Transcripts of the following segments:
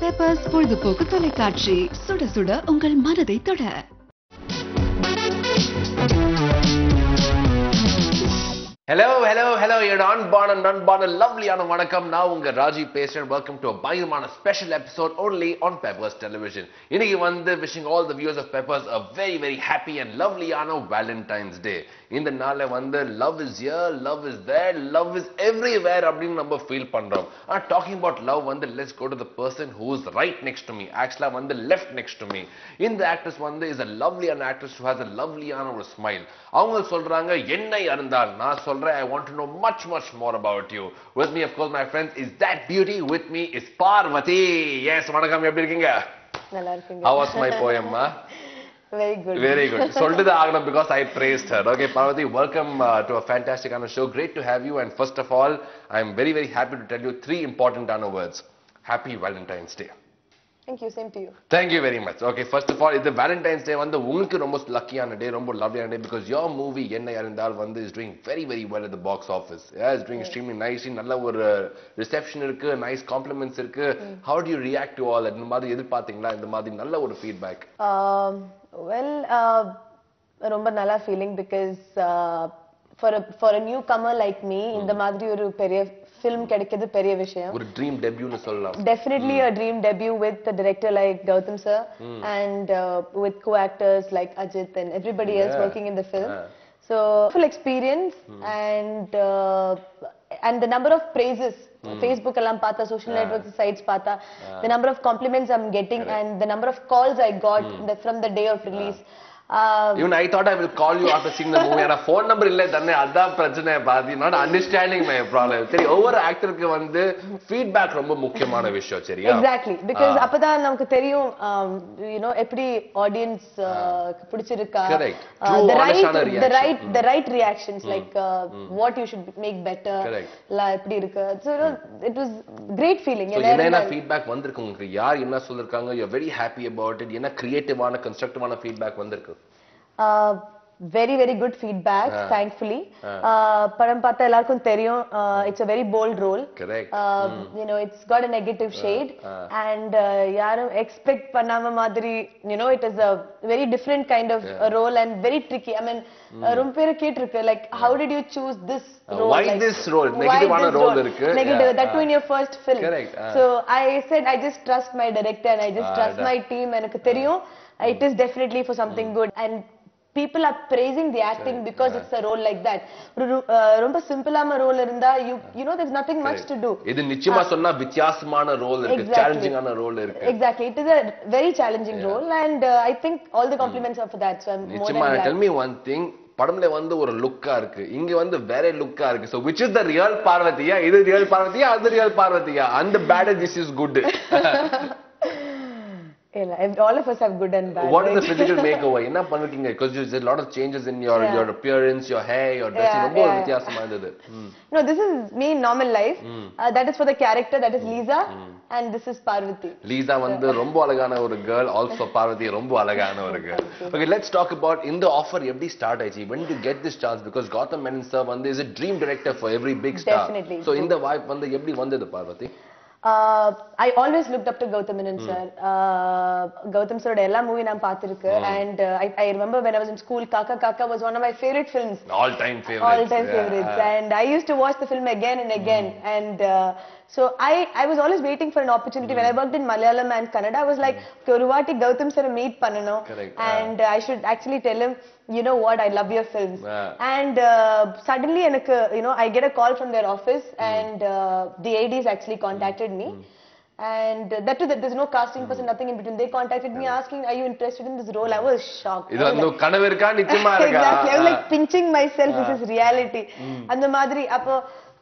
Peppers பொழுதுபோக்கு தொலைக்காட்சி. சுட சுட உங்கள் மனதை தொட. ஹலோ ஹலோ ஹலோ என் அன்பான நண்பான லவ்லியான வணக்கம். நான் உங்க ராஜி பேசுறேன். வெல்கம் டு பயங்கரமான special episode only on Peppers television இன்னைக்கு வந்து wishing all the views of Peppers a very very happy and லவ்லியான Valentine's day இந்த நாள்ல வந்து love is here love is there love is everywhere அப்படின்னு நம்ம ஃபீல் பண்றோம் ஆனா talking about love வந்து let's go to the person who is right next to me actually வந்து left next to me இந்த actress வந்து is a lovelyயான actress who has a lovelyயான ஒரு smile அவங்க சொல்றாங்க என்னை அறிந்தால் நான் சொல்றேன் I want to know much much more about you with me of course my friends is that beauty with me is Parvati yes வணக்கம் எப்படி இருக்கீங்க நல்லா இருக்குங்க was my poem ma? Very good Very good. சொல்லிட்டு ஆகணும் because I praised her. Okay, Parvati, welcome uh, to a fantastic Anna show. Great to have you. And first of all, I'm very, very happy to tell you three important Anna words. Happy Valentine's Day. Thank you same to you Thank you very much. Okay, first of all, இந்த Valentine's Day வந்து உங்களுக்கு ரொம்ப luckyயான டே ரொம்ப லவ்லியான டே because your movie என்னை அறிந்தால் வந்து is doing very very well at the box office. Yeah, it's doing extremely nicely. நல்ல ஒரு reception இருக்கு, nice compliments இருக்கு. How do you react to all that? இந்த மாதிரி எதிர்பார்த்தீங்களா இந்த மாதிரி நல்ல ஒரு feedback? வெல் ரொம்ப நல்லா feeling because for for a newcomer like me இந்த மாதிரி ஒரு பெரிய ஃபிலிம் கிடைக்கிறது பெரிய விஷயம் ஒரு ட்ரீம் டெபியூன்னு சொல்லலாம். definitely a dream debut with a director like Gautam sir and uh, with co-actors like Ajit and everybody else Yeah. working in the film. Yeah. So full experience and uh, and the number of praises. Facebook எல்லாம் பார்த்தா social network sites பார்த்தா the number of compliments I'm getting and the number of calls I got the, from the day of release. Uh, Even I thought I will call you after seeing the movie. ஆனா phone number இல்ல தானே அதான் பிரச்சனை பாதி not understanding my problem. சரி ஒவ்வொரு ஆக்டருக்கு வந்து feedback ரொம்ப முக்கியமான விஷயம் சரியா? எக்ஸாக்ட்லி பிகாஸ் அப்பதான் நமக்கு தெரியும் யூனோ எப்படி ஆடியன்ஸ் பிடிச்சிருக்கா. Uh, reactions like uh, what you should make better Correct. la எப்படி இருக்கு was great feeling So எல்லாரும் என்னென்ன feedback வந்திருக்கு உங்களுக்கு யார் என்ன சொல்லிருக்காங்க you're very happy about it என்ன கிரியேட்டிவான கன்ஸ்ட்ரக்டிவான feedback வந்திருக்கு uh, very very good feedback Ah. thankfully uh, படம் பார்த்தா எல்லாருக்கும் தெரியும் uh, it's a very bold role Correct. Uh, you know it's got a negative shade ah. and uh, யாரும் expect பண்ணாம மாதிரி you know it is a very different kind of uh, role and very tricky i mean uh, ரொம்ப பேர் கேட்டிருக்கு like how did you choose this Uh, role why like, this role? why Negative ஆன this role இருக்கு. negative Yeah, that too ah. in your first film Correct, ah. so i said i just trust my director and i just Ah, trust that- my team எனக்கு தெரியும் it is definitely for something good and people are praising the acting because it's a role like that ஒரு ரு- uh, ரொம்ப சிம்பிளான role இருந்தா you you know there's nothing much to do இது நிச்சயமா சொன்னா வித்தியாசமான ரோல் இருக்கு. சேலஞ்சிங்கான ரோல் இருக்கு exactly it is a very challenging role and uh, i think all the compliments are for that so i'm more than நிச்சயமா tell me one thing படம்ல வந்து ஒரு லுக்கா இருக்கு இங்க வந்து வேற லுக்கா இருக்கு so which is the real பார்வதியா இது ரியல் பார்வதியா அது ரியல் பார்வதியா அந்த பேட் திஸ் இஸ் குட் இல்ல, all of us have good and bad the right? Physical makeover என்ன பண்ணிருக்கீங்க because you a lot of changes in your Yeah. your appearance your hair your dressing ரொம்ப. வித்தியாசமா இருந்தது no this is me normal life uh, that is for the character that is lisa and this is parvati Lisa வந்து ரொம்ப அழகான ஒரு girl also Parvati ரொம்ப அழகான ஒரு girl okay let's talk about இந்த ஆஃபர் எப்படி ஸ்டார்ட் ஆயிடுச்சு when to get this chance because Gautham Menon sir வந்து is a dream director for every big star Definitely. so இந்த வாய்ப்பு வந்து எப்படி வந்தது Parvati uh, I always looked up to Gautam Menon mm. sir. Uh, Gautam sir, all movie I have mm. and uh, I, I remember when I was in school, Kaka Kaka was one of my favorite films. All time favorites. All time yeah. favorites, and I used to watch the film again and again. Mm. And uh, so i i was always waiting for an opportunity when i worked in malayalam and kannada i was like okay ஒரு வாட்டி Gautham sir meet பண்ணனும் Correct. and uh, i should actually tell him you know what i love your films Yeah. and uh, suddenly எனக்கு you know i get a call from their office and uh, the ads actually contacted me and uh, that too that there's no casting person nothing in between they contacted me asking are you interested in this role i was shocked இது I was வந்து like, கனவு இருக்கா நிச்சயமா இருக்கா exactly. I was like pinching myself. This is reality. அந்த மாதிரி அப்போ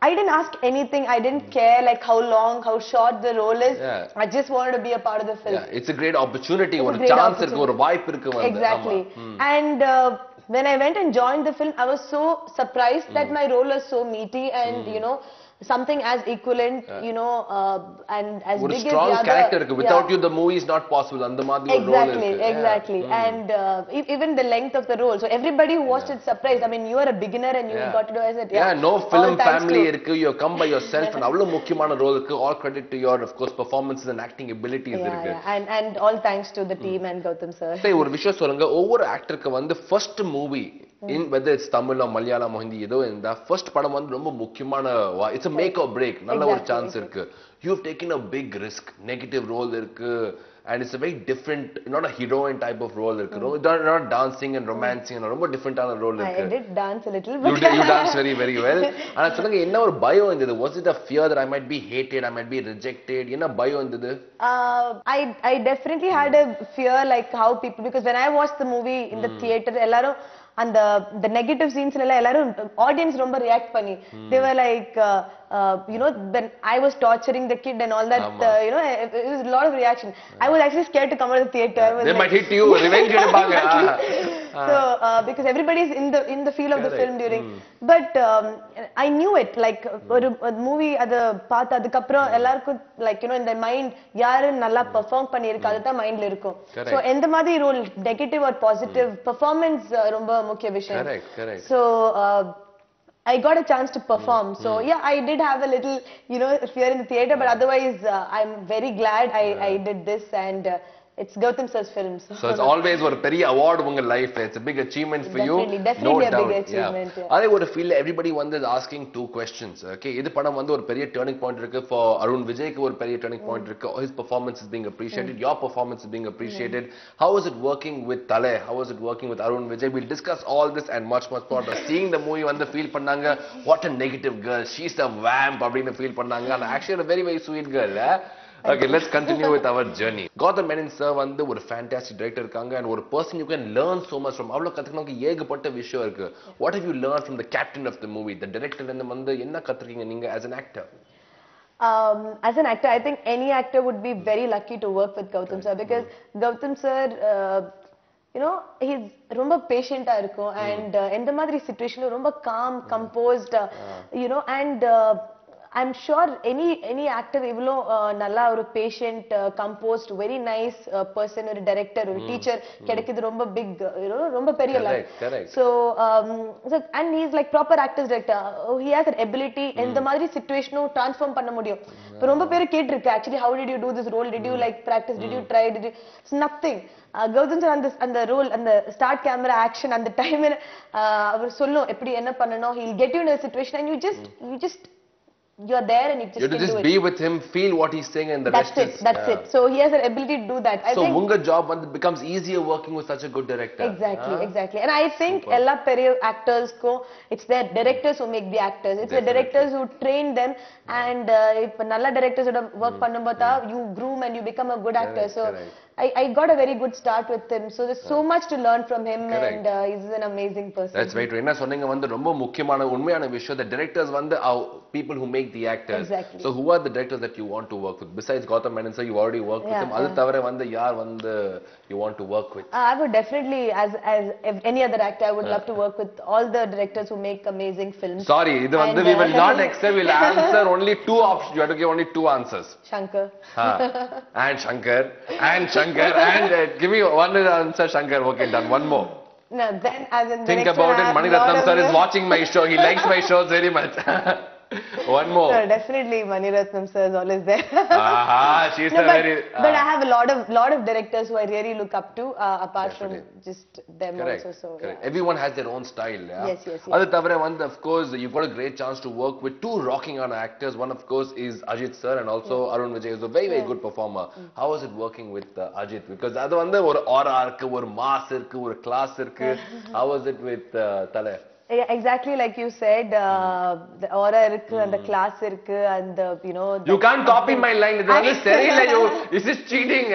I didn't ask anything. I didn't care like how long, how short the role is. Yeah. I just wanted to be a part of the film. Yeah, it's a great opportunity It's a ஒரு great chance இருக்கு ஒரு opportunity. வாய்ப்பு இருக்கு வந்து Exactly. ஆமா. And uh, when I went and joined the film, I was so surprised that my role was so meaty and you know something as equivalent, you know, uh, and as ஒரு big as the other. Without yeah. Movie is not possible அந்த மாதிரி ஒரு role Exactly, exactly. And uh, e- even the length of the role. So everybody who watched it surprised. I mean, you are a beginner and you Yeah. got to do as it. Yeah, no film family இருக்கு you come by yourself and முக்கியமான role இருக்கு all credit to your of course performances and acting abilities Yeah, yeah. And, and all thanks to the team and Gautam sir. சரி ஒரு விஷயம் சொல்லுங்க ஒவ்வொரு ஆக்டருக்கு வந்து first movie in whether it's Tamil Malayalam Hindi ஏதோ இருந்தா ஃபர்ஸ்ட் படம் வந்து ரொம்ப முக்கியமான இட்ஸ் மேக் ஆர் பிரேக் நல்ல ஒரு சான்ஸ் இருக்கு. You have taken a big risk negative role இருக்கு and it's very different not a heroine type of role இருக்கு. நாட் டான்சிங் அண்ட் ரொமான்சிங் ரொம்ப டிஃப்ரெண்டான ரோல் இருக்கு. dance very, very well. ஆனா சொல்லுங்க என்ன ஒரு பயம் இருந்தது? It a fear that I might be hated, I might be rejected? என்ன பயம் இருந்தது? I I definitely had a fear like how people because when I watched the movie in the theater எல்லாரும் அந்த the negative scenes எல்லாம் எல்லாரும் audience ரொம்ப react பண்ணி they were like uh, uh, you know when I was torturing the kid and all that ஆமா. uh, you know it, it was a lot of reaction I was actually scared to come out of the theater I was they like, might hit you revenge எடுப்பாங்க so uh, because everybody is in the in the feel of the Correct. film during but um, I knew it like ஒரு movie அத பார்த்து அதுக்கப்புறம் எல்லாருக்கும் like you know in their mind யாரு நல்லா perform பண்ணிருக்கு அதுதான் மைண்ட்ல இருக்கும் so எந்த மாதிரி role negative or positive performance ரொம்ப Okay, Vishayan. Correct, correct. So, uh, I got a chance to perform. Mm. So, mm. yeah, I did have a little, you know, fear in the theatre, but hmm. otherwise, uh, I'm very glad I, yeah. I did this and. Uh, it's Gautam sir's film. So, so it's always ஒரு பெரிய award உங்க life it's a big achievement for you no a big doubt. அதே ஒரு feel everybody வந்து asking two questions okay இது படம் வந்து ஒரு பெரிய turning point இருக்கு for அருண் விஜய்க்கு ஒரு பெரிய turning point இருக்கு his performance is being appreciated your performance is being appreciated how is it working with Tale how is it working with Arun Vijay we'll discuss all this and much much more But seeing the movie வந்து feel பண்ணாங்க what a negative girl she's a vamp அப்படின்னு feel பண்ணாங்க and actually a very very eh? okay let's continue with our journey Gautam Menon sir வந்து ஒரு fantastic director இருக்காங்க and ஒரு person you can learn so much from அவ்வளவு கத்துக்கணும்க்கு ஏகப்பட்ட விஷயம் இருக்கு what have you learned from the captain of the movie the director இருந்து வந்து என்ன கத்துருக்கீங்க நீங்க as an actor um, as an actor, I think any actor would be very lucky to work with Gautam sir because Gautam sir, uh, you know, he's ரொம்ப பேஷண்டா இருக்கும் and uh, எந்த மாதிரி சுச்சுவேஷன்ல ரொம்ப calm, composed, uh, you uh, I'm sure any any actor இவ்வளோ uh, நல்லா ஒரு patient composed very nice person ஒரு டைரக்டர் ஒரு டீச்சர் கிடைக்கிறது ரொம்ப பிக் ரொம்ப பெரிய um, and he's like proper actors director. Uh, he has an ability எந்த மாதிரி சுச்சுவேஷனும் transform பண்ண முடியும் இப்போ ரொம்ப பேர் கேட்டிருக்கு did you do this role did you like practice did you try did you it's nothing uh, Gautham sir அந்த அந்த ரோல் அந்த ஸ்டார்ட் கேமரா ஆக்ஷன் அந்த டைம் அவர் சொல்லும் எப்படி என்ன பண்ணணும் he'll get you in a situation and you just you just you're there and you just, you just do be it. with him feel what he's saying and the that's rest it, is that's yeah. it so he has an ability to do that I so Munga job becomes easier working with such a good director exactly exactly and I think Ella Peril actors go. it's their directors who make the actors it's Definitely. the directors who train them and uh, இப்ப நல்ல directors ஓட work பண்ணும்போது you groom and you become a good actor. Correct, So correct. I, I got a very good start with him. So there's so much to learn from him Correct. and uh, he's an amazing person. That's right. என்ன சொன்னீங்க வந்து ரொம்ப முக்கியமான உண்மையான விஷயம் the directors வந்து people who make the actors. Exactly. So who are the directors that you want to work with? Besides Gautam Menon sir, you already worked with Yeah, him. அது yeah. தவிர வந்து யார் வந்து you want to work with? Uh, I would definitely, as as any other actor, I would love to work with all the directors who make amazing films. Sorry, இது வந்து we will uh, not accept. We'll answer only two options. You have to give only two answers. Shankar. Ah. and Shankar, and Shankar, and uh, give me one answer, Shankar. Okay, done. One more. No, then as in Think about it. Mani Ratnam sir is watching my show. He likes my shows very much. one more. No, definitely Mani Ratnam sir is always there. Aha, she's no, a but, very. but I ah. have a lot of lot of directors who I really look up to, uh, apart Definitely. from just them Correct. also. So correct. yeah. Everyone has their own style. Yeah? Yes, yes, yes. அது தவிர வந்து of course you've got a great chance to work with two rocking on actors. One of course is Ajit sir and also Arun Vijay is a very very good performer. How is it working with uh, Ajit? Because அது வந்து ஒரு aura இருக்கு, ஒரு mass இருக்கு, ஒரு class இருக்கு. How is it with uh, Tale? Yeah, exactly like you said, uh, hmm. the aura irukku and the hmm. class irukku and the, you know. The you can't copy my line. This is sterile. You, this is cheating.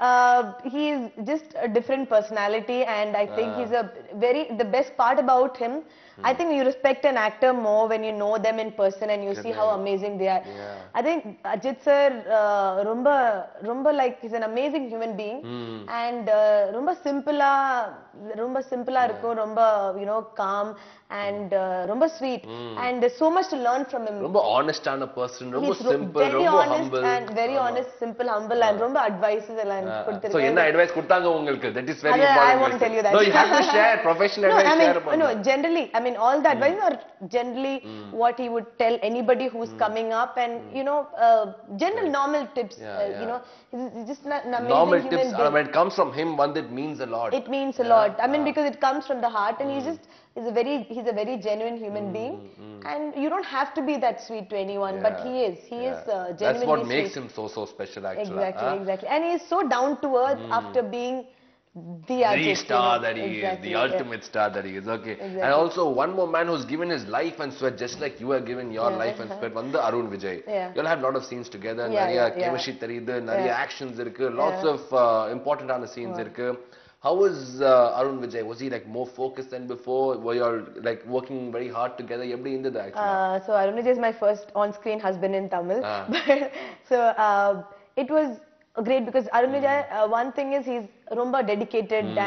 uh, he is just a different personality and I think he's a uh. Very. The best part about him I think you respect an actor more when you know them in person and you see how amazing they are. Yeah. I think Ajit sir, uh, ரொம்ப ரொம்ப like he's an amazing human being and uh, ரொம்ப சிம்பிளா ரொம்ப சிம்பிளா இருக்கும் ரொம்ப you know calm and uh, ரொம்ப sweet and so much to learn from him. ரொம்ப ஆனஸ்டான பர்சன் ரொம்ப சிம்பிள் ரொம்ப honest humble and very honest, simple, humble and ரொம்ப advices எல்லாம் எனக்கு சோ. என்ன அட்வைஸ் கொடுத்தாங்க உங்களுக்கு தட் இஸ் வெரி அது I important won't tell you that. no you have to share professional no, I mean, no, generally, I mean, all the mm. advice are generally mm. what he would tell anybody who's mm. coming up and, hmm. you know, uh, general right. normal tips, yeah, uh, yeah. you know, he's just an amazing Normal human tips, being. when it comes from him, one that means a lot. It means a lot. I mean, because it comes from the heart and he's hmm. just, he's a very, he's a very genuine human hmm, being and you don't have to be that sweet to anyone, but he is, he is uh, genuinely That's what makes him so, so special actually. Exactly, ah. exactly. And he's so down to earth after being the, the star that he exactly, is, the yeah. ultimate star that he is. Okay. Exactly. And also one more man who's given his life and sweat just like you have given your yeah. life and sweat. Vanda Arun Vijay. Yeah. You'll have a lot of scenes together. Yeah, Nariya yeah, chemistry yeah. Nariya yeah. actions irukku, lots yeah. of uh, important scenes wow. irukku. How was uh, Arun Vijay? Was he like more focused than before? Were you all like working very hard together? Everybody in the action. Uh, so Arun Vijay is my first on-screen husband in Tamil. Ah. so uh, it was great because Arun Vijay. Hmm. Uh, one thing is he's ரொம்ப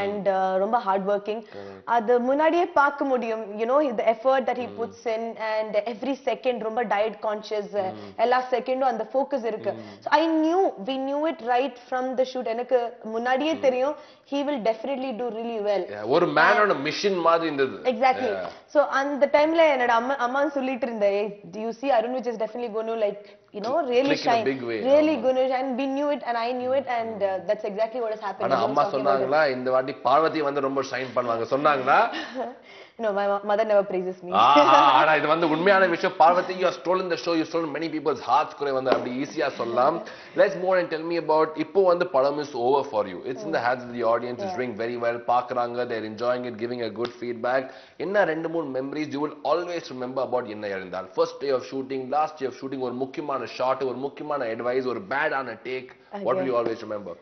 and uh, ரொம்ப hardworking. அது முன்னாடியே பார்க்க முடியும் you know the effort that he puts in and every second ரொம்ப conscious uh, எல்லா செகண்டும் அந்த focus இருக்கு so I knew we knew it right from the shoot எனக்கு முன்னாடியே தெரியும் he will definitely do really well Yeah, ஒரு மேனோட mission மாதிரி இருந்தது எக்ஸாக்ட்லி. சோ அந்த டைம்ல என்னோட அம்மா அம்மா சொல்லிட்டு இருந்தேன் you see Arun which is definitely gonna like you know really Click in a shine big way. Really gonna shine we knew it and I knew it and ஆனா அம்மா சொன்னாங்களா இந்த வாட்டி பார்வதி வந்து ரொம்ப ஷைன் பண்ணுவாங்க. சொன்னாங்களா? Praises me. ஆனா இது வந்து உண்மையான விஷயம். Parvathy you stolen the show you stolen many peoples hearts கூட வந்து அப்படி ஈஸியா சொல்லலாம். Let's more and tell me about இப்போ வந்து படம் is over for you it's in the hands of the audience is doing very well பாக்குறாங்க there enjoying it giving a good feedback என்ன ரெண்டு மூணு memories you will always remember about என்ன இருந்தால் first day of shooting last day of shooting ஒரு முக்கியமான shot ஒரு முக்கியமான அட்வைஸ் ஒரு பேடான take what you always remember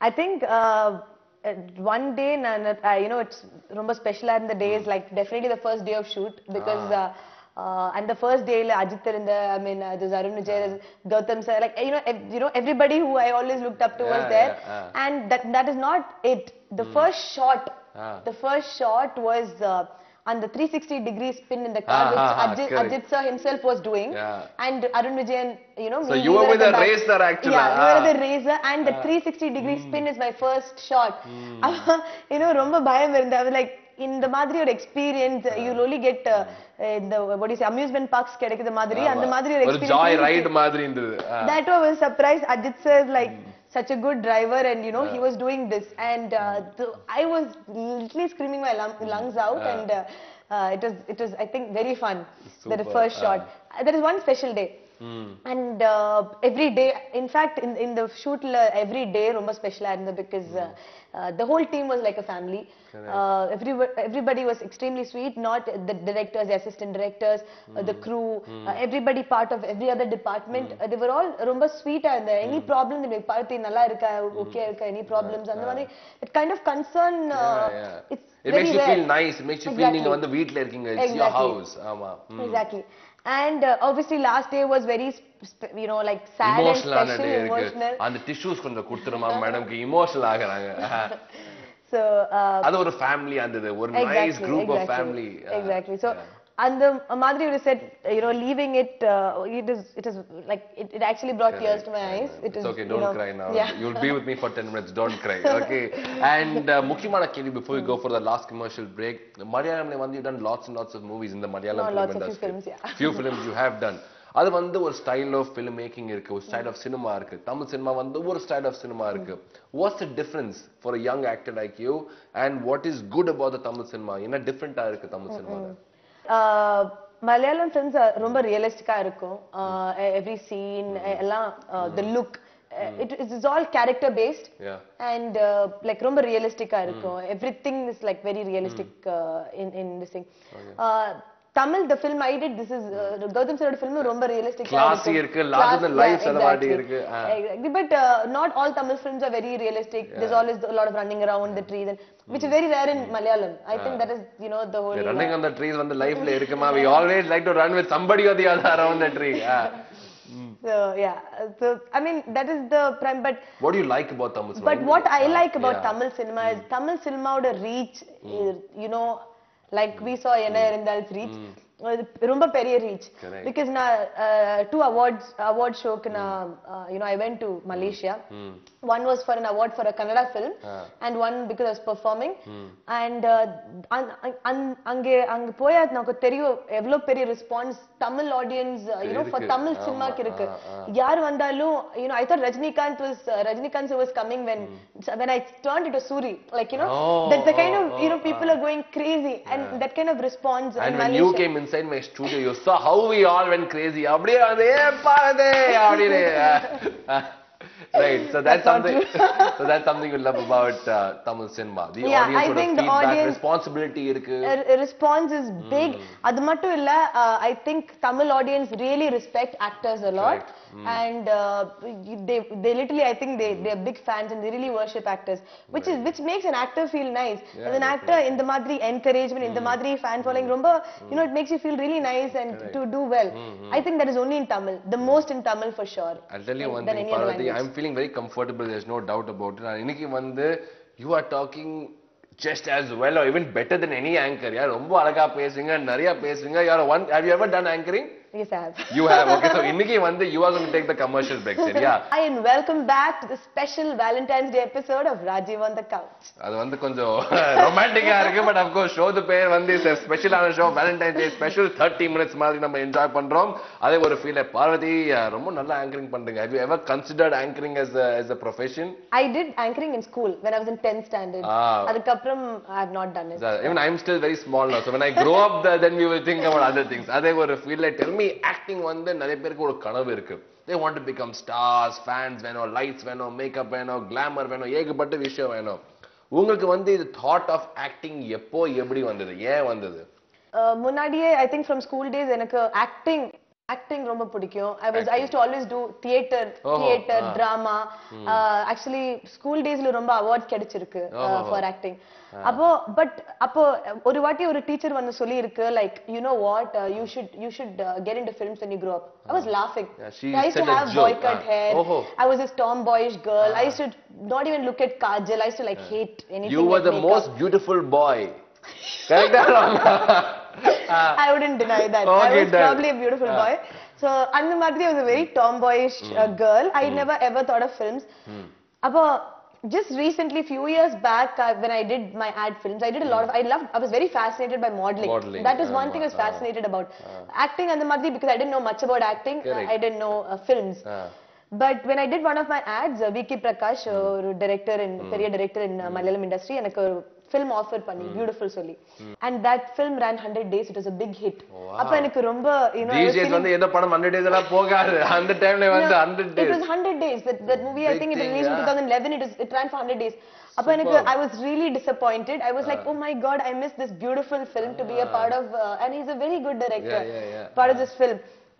I think uh, uh, one day, நான், uh, you know, it's ரொம்ப ஸ்பெஷலா இருந்த days, like definitely the first day of shoot because uh, uh, and the first day, like, Ajit இருந்த, I mean, uh, there's Arun Vijay, there's Gautam sir, like, you know, ev- you know, everybody who I always looked up to was Yeah, there, yeah, yeah. and that that is not it. The first shot, Ah. the first shot was. Uh, on the 360 degree spin in the car, Ah, which ah, ah, Ajit, correct. Ajit sir himself was doing, Yeah. and Arun Vijayan, you know, So me, you we were at with the the back. racer actually, Yeah, we were ah. the razor and the 360 degree spin is my first shot. you know, ரொம்ப பயம் இருந்தது. I was like, இந்த மாதிரி ஒரு experience you only get uh, இந்த what do you say amusement parks கிடைக்கிற மாதிரி அந்த மாதிரி ஒரு ஒரு ஜாய் experience ரைடு மாதிரி இருந்தது ஆ. that was a surprise ajit sir is like such a good driver and you know he was doing this. And uh, the, i was literally screaming my lungs out and uh, uh, it was it was i think very fun. The first shot. Uh, there is one special day and uh, every day in fact in, in the shoot la- every day ரொம்ப ஸ்பெஷலா இருந்தது because uh, uh, the whole team was like a family uh, everybody, everybody was extremely sweet not the directors the assistant directors uh, the crew uh, everybody part of every other department uh, they were all ரொம்ப sweet இருந்த they were பார்த்து நல்லா இருக்கா okay இருக்கா any problems அந்த மாதிரி it kind of concern uh, Yeah, yeah. it's It makes you feel nice. It makes you feel நீங்க. வந்து வீட்ல இருக்கீங்க. It's your house. ஆமா. Exactly. And uh, obviously last day was very, sp- sp- you know, like sad Emotional and ஆன special, day இருக்கு. emotional. அந்த tissues கொஞ்சம் கொடுத்துருமா மேடம்க்கு இமோஷனல் ஆகுறாங்க uh, அது ஒரு ஃபேமிலி அந்த ஒரு nice group of exactly, family exactly. So, அந்த மாதிரி ஒரு you know, leaving it, uh, it is, it is like, it, it actually brought tears to my eyes. It is, okay, you don't know, cry now. Yeah. You'll be with me for 10 minutes, don't cry. Okay. And uh, முக்கியமான கேள்வி before we go for the last commercial break, மலையாளம்ல வந்து you done lots and lots of movies in the Malayalam No, film lots of few industry. films, yeah. Few films you have done. அது வந்து ஒரு style of film making இருக்கு ஒரு style of cinema இருக்கு Tamil cinema வந்து ஒரு style of cinema இருக்கு what's the difference for young actor like you and what is good about the Tamil cinema என்ன டிஃப்ரெண்டா இருக்கு தமிழ் சினிமால Uh, மலையாளம் ஃபிலிம்ஸ் ரொம்ப ரியலிஸ்டிக்கா இருக்கும். எவ்ரி சீன் எல்லாம் the look it is all character based. And like ரொம்ப ரியலிஸ்டிக்கா இருக்கும். Everything is like very realistic in in this thing Tamil, the film I did, this is uh, Gautam Saroda film ரொம்ப realistic. Classy இருக்கு, than life செலவாடி இருக்கு. ஆ. Exactly. But uh, not all Tamil films are very realistic. There's always a lot of running around the trees, and, which is very rare in Malayalam. I think that is, you know, the whole. Running on the trees வந்து லைஃப்ல இருக்குமா we always like to run with somebody or the other around the tree So yeah, so I mean that is the prime. But about Tamil cinema? but what I like about Yeah. Tamil cinema is Tamil cinema would reach, you know, like we saw என்ன இருந்தாலும் reach அது ரொம்ப பெரிய reach Correct. Because நான் two awards award ஷோக்கு நான் you know I went to Malaysia one was for an award for a Kannada film and one because was performing and அங்கே அங்க போய் அது நமக்கு தெரியும் எவ்வளவு பெரிய response Tamil audience you know for இருக்கு. தமிழ் ஆமா, சினிமாக்கு இருக்கு. ஆ, யார் வந்தாலும் you know I thought Rajinikanth was Rajinikanth was coming when when I turned it to Suri like you know Oh, that's the kind oh, of you know oh, people are going crazy and that kind of response in And when you Malaysia. came inside my studio, you saw how we all went crazy. அப்படியே அதே பாருதே அப்படின்னு right so that's, That's something so that's something you love about uh, Tamil cinema the Yeah, audience I think the audience- responsibility இருக்கு Uh, response is big அது மட்டும் இல்ல uh, I think Tamil audience really respect actors a lot Correct. and uh, they they literally I think they they are big fans and they really worship actors which is which makes an actor feel nice Yeah, as an actor இந்த மாதிரி encouragement இந்த மாதிரி fan following ரொம்ப you know it makes you feel really nice and to do well I think that is only in Tamil the most in Tamil for sure I'll tell you one thing, Parvati. I'm feeling very comfortable, there's no doubt about it. நான் இன்னைக்கு வந்து you are talking just as well or even better than any anchor. Yeah, ரொம்ப அழகா பேசுங்க, நிறைய பேசுங்க. You are one, have you ever done anchoring? Yes I have You have, okay. So இன்னைக்கு வந்து you are going to take the commercial break, சரியா? Hi and welcome back to the special Valentine's Day episode of Rajiv on the Couch. அது வந்து கொஞ்சம் ரொமான்டிக்கா இருக்கு but of course show பேர் வந்து ஸ்பெஷலான show Valentine day special thirty minutes மாதிரி நம்ம என்ஜாய் பண்றோம் அதே ஒரு ஃபீல் பார்வதி ரொம்ப நல்லா ஆங்கரிங் பண்றீங்க have you ever considered anchoring as a as a profession I did anchoring in school when I was in 10th standard. Ah. அதுக்கப்புறம் I have not done it. Even I'm still very small now. So when I grow up, the, then we will think about other things. அதே ஒரு feel like tell multi acting வந்து நிறைய பேருக்கு ஒரு கனவு இருக்கு they want to become stars fans வேணும் lights வேணும் மேக்கப் வேணும் கிளாமர் வேணும் ஏகப்பட்ட விஷயம் வேணும் உங்களுக்கு வந்து இது தாட் ஆஃப் ஆக்டிங் எப்போ எப்படி வந்தது ஏன் வந்தது முன்னாடியே I think from school days எனக்கு ஆக்டிங் acting ரொம்ப பிடிக்கும் I was I used to always do theater ஓஹோ, theater ஆ. drama uh, actually school daysல ரொம்ப awards கிடைச்சிருக்கு uh, for acting அப்போ பட் அப்போ ஒரு வாட்டி ஒரு டீச்சர் வந்து சொல்லி இருக்கு like you know what you should you should get into films when you grow up I was laughing Yeah, she I used said to a have joke. boy cut Ah. hair ஓஹோ. I was this tomboyish girl I used to not even look at Kajal I used to like hate anything You were with the makeup. most beautiful boy. Correct or wrong? Ah, I wouldn't deny that. I Okay, was done. probably a beautiful boy. So, அந்த மாதிரி I was a very tomboyish uh, girl. I never ever thought of films. அப்போ just recently, few years back, uh, when I did my ad films, I did a lot of, I loved, I was very fascinated by modeling. Modeling, That is one ஆமா, thing I was ah. fascinated about. Acting அந்த மாதிரி because I didn't know much about acting. uh, Correct. I didn't know uh, films. ah. But when I did one of my ads, uh, Vicky Prakash, ஒரு director in பெரிய director in uh, Malayalam industry, எனக்கு ஒரு film offer பண்ணி beautiful சொல்லி that film ran 100 days it was a big hit அப்ப எனக்கு ரொம்ப வந்து ஏதோ படம் 100 days எல்லாம் போகாது. அந்த டைம்ல வந்து No, 100 It days. was 100 days. That, that movie, I Big think it thing, released in yeah. 2011. It, was, it ran for 100 days. அப்ப எனக்கு Superb. I was really disappointed. I was like, oh my god, I missed this beautiful film to be a part of. Uh, and he's a very good director. Yeah, yeah,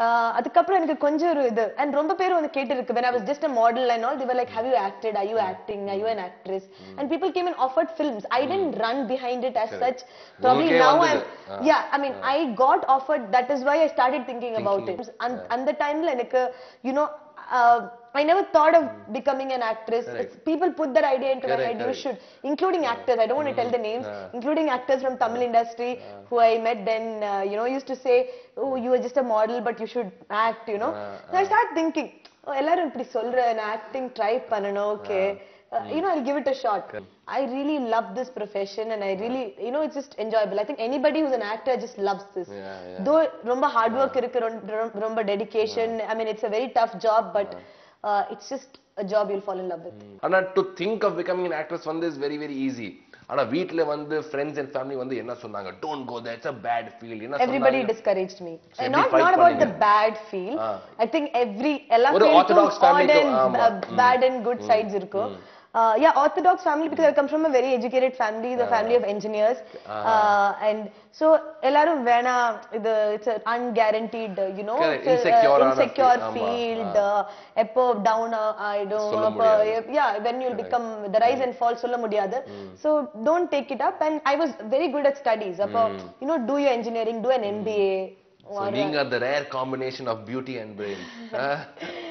Uh, அதுக்கப்புறம் எனக்கு கொஞ்சம் ஒரு இது and ரொம்ப பேர் வந்து கேட்டிருக்கு when I was just a model and all they were like have you acted are you acting are you an actress and people came and offered films I didn't run behind it as such probably உங்களுக்கே now வந்தது. I'm Ah. yeah I mean I got offered that is why I started thinking about it அந்த டைம்ல எனக்கு you know uh, I never thought of becoming an actress. It's, people put that idea into my Correct, head. You correct. should, including actors. I don't want to tell the names, Yeah. including actors from Tamil industry who I met then. Uh, you know, used to say, "Oh, you are just a model, but you should act." You know. Yeah, So I started thinking, "Oh, எல்லாரும் இப்படி சொல்ற நான் acting try பண்ணணும், okay." Uh, you know, I'll give it a shot. I really love this profession and I really, you know, it's just enjoyable. I think anybody who's an actor just loves this. Yeah, yeah. Though ரொம்ப hard work இருக்கு, ரொம்ப-. I mean, it's a very tough job, but uh, it's just a job you'll fall in love with. ஆனா to think of becoming an actress வந்து is very very easy ஆனா வீட்ல வந்து friends and family வந்து என்ன சொன்னாங்க don't go it's a bad feel என்ன சொன்னாங்க not fight not about the பண்ணீங்க? bad feel. Ah. I think every எல்லா ஒரு ஃபீலுக்கும் orthodox family odd க்கு, and ஆமா. uh, bad and good sides இருக்கும். Uh, yeah, orthodox family because I come from a very educated family, the family of engineers, uh, and so எல்லாரும் வேணா இது it's an unguaranteed, uh, you know, Correct. it's a, uh, Insecure ஆன insecure feel. ஆமா. field. uh, எப்போ down ஆயிடும் அப்போ yeah when you'll become the rise and fall சொல்ல முடியாது so don't take it up and I was very good at studies அப்போ you know do your engineering do an MBA So or நீங்க the rare combination of beauty and brain.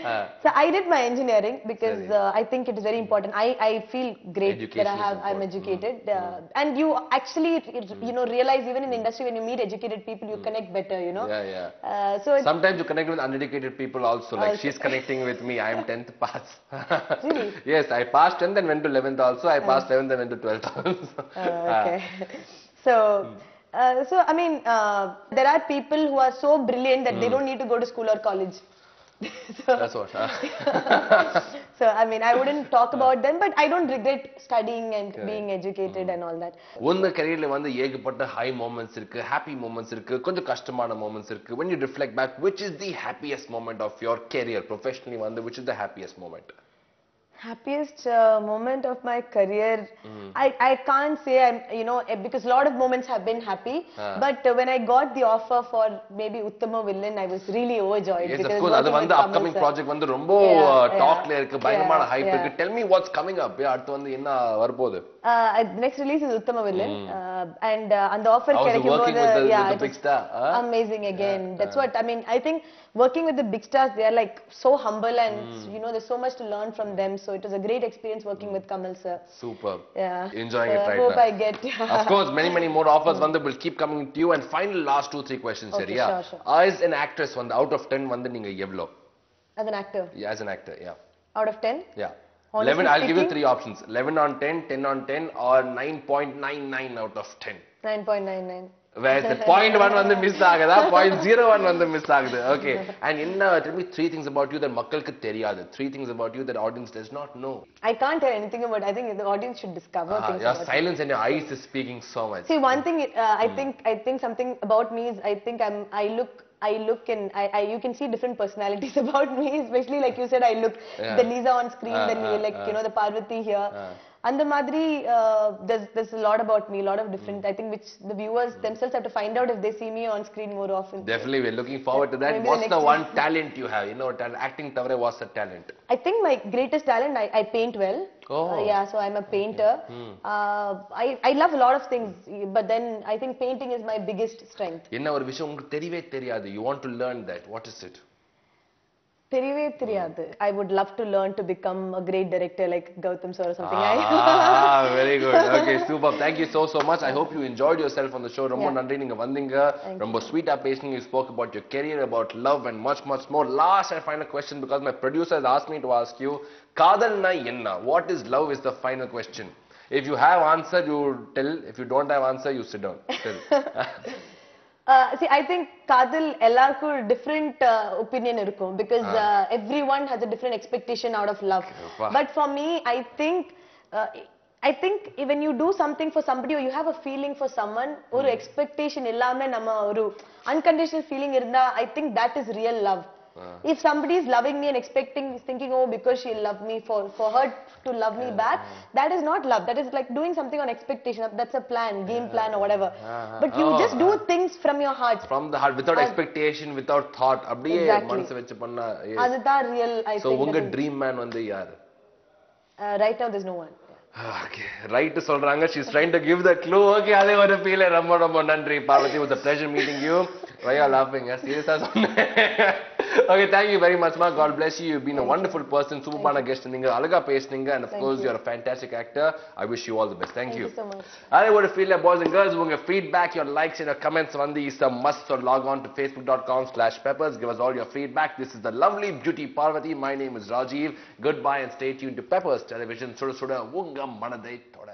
Uh, uh, So I did my engineering because uh, I think it is very important. I, I feel great Education that I have I'm educated, uh, and you actually you know realize even in industry when you meet educated people you connect better. You know. yeah, yeah. Uh, so Sometimes you connect with uneducated people also. Like Also. she's connecting with me. I am 10th pass. Really? yes, I passed 10th and went to 11th also. I passed 11th and went to 12th also. uh, okay. so. Uh, so I mean, uh, there are people who are so brilliant that they don't need to go to school or college so, That's what. huh? so I mean, I wouldn't talk about them, but I don't regret studying and being educated and all that. உங்க கரியர்ல வந்து ஏகப்பட்ட high moments இருக்கு happy moments இருக்கு கொஞ்சம் கஷ்டமான moments இருக்கு when you reflect back which is the happiest moment of your career professionally வந்து which is the happiest moment Happiest uh, moment of my career, I, I can't say I'm, you know, eh, because a lot of moments have been happy. Ah. But uh, when I got the offer for maybe Uttama Villain, I was really overjoyed. yes of course அது வந்து upcoming project வந்து ரொம்ப டாக்ல இருக்கு பயங்கரமான hype. இருக்கு tell me what's coming up அடுத்து வந்து என்ன வரப்போகுது Uh, uh, and uh, and the offer How's it கிடைக்கும் போது. I think working with the big stars, they are like so humble, and you know, there's so much to learn from them. So it was a great experience working with Kamal sir. super Yeah, enjoying so it I right hope now I get. of course many many more offers வந்து will keep coming to you and final last two three questions சரியா as an actress வந்து out of 10 வந்து நீங்க எவ்வளோ As an actor, yeah, as an actor yeah out of ten, Yeah. Honestly 11, I'll give you speaking- three options. 11 on 10, 10 on 10, or 9.99 out of 10. nine point nine nine. Where the point one வந்து miss ஆகுதா point zero one வந்து miss ஆகுது okay and என்ன me three things about you that மக்களுக்கு தெரியாது three things about you that audience does not know I can't tell anything about. I think the audience should discover Ah, things your about. silence and your eyes is speaking so much See, one thing uh, I think I think something about me is I think I'm I look I look and I, I you can see different personalities about me, especially like you said, I look Yeah. the Lisa on screen, Ah, then you ah, like ah. you know the Parvati here. Ah. And the Madri, uh, there's there's a lot about me, a lot of different. I think which the viewers themselves have to find out if they see me on screen more often. definitely we're looking forward to that Maybe the what's the next one talent you have you know tal- acting தவிர what's the talent I think my greatest talent, I, I paint well. Oh. Uh, yeah, so I'm a painter. Uh, I, I love a lot of things, but then I think painting is my biggest strength. என்ன ஒரு விஷயம் உங்களுக்கு தெரியவே தெரியாது you want to learn that what is it தெரியவே தெரியாது I would love to learn to become a great director like Gautam sir or something. I- Ah, very good. Okay, super. Thank you so so much. I hope you enjoyed yourself on the show. ரொம்ப Yeah. நன்றி நீங்க வந்தீங்க ரொம்ப ஸ்வீட்டா பேசுனீங்க you spoke about your career about love and much much more last and final question because my producer has asked me to ask you காதல்னா என்ன what is love is the final question if you have answer you tell if you don't have answer you sit down Uh, see, I think காதல் எல்லாருக்கும் different uh, opinion இருக்கும் because uh, everyone has a different expectation out of love. அப்பா. But for me, I think uh, I think when you do something for somebody or you have a feeling for someone, ஒரு expectation இல்லாம நம்ம ஒரு unconditional feeling இருந்தா, I think that is real love. If somebody is loving me and expecting, thinking, oh, because she love me for for her to love me back, that is not love. That is like doing something on expectation. That's a plan, game plan or whatever. But you Oh, just do things from your heart. from the heart without expectation without thought அப்படியே Exactly. மனசு வச்சு பண்ணா அதுதான் real I so think உங்க dream man வந்து யாரு right now there's no one okay right சொல்றாங்க she's trying to give the clue okay அதே ஒரு ஃபீல் ரொம்ப ரொம்ப நன்றி Parvathi with pleasure meeting you why are லாஃபிங் சீரியஸா சொன்னேன் okay thank you very much மா God bless you been a wonderful person சூப்பரான கெஸ்ட் நீங்க அழகா பேசுனீங்க and of course you are a fantastic actor i wish you all the best thank Thank you you so much. அதே ஒரு ஃபீல்ல boys and girls உங்க feedback your likes and your comments வந்து is a must so log on to facebook.com slash peppers give us all your feedback this is the lovely beauty parvati my name is rajiv goodbye and stay tuned to peppers television சுட சுட உங்க மனதை தொட